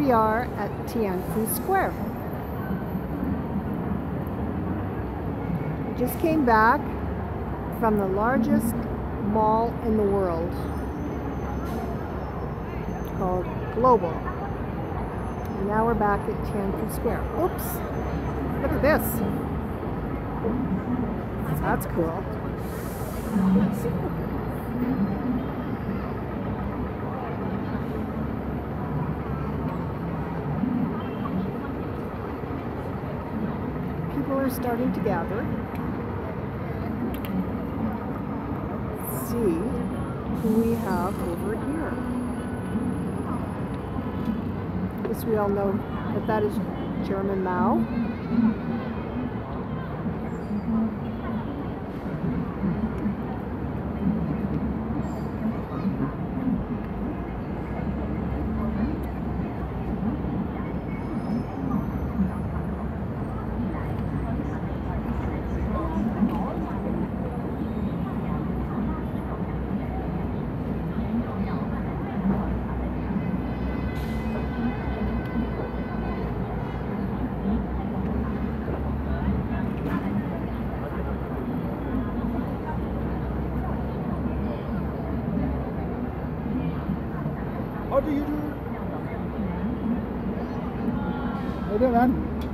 we are at Tianfu Square. We just came back from the largest mall in the world called Global. And now we're back at Tianfu Square. Oops! Look at this. That's cool. People are starting to gather. Let's see who we have over here. I guess we all know that that is Chairman Mao. How do you do? Kan?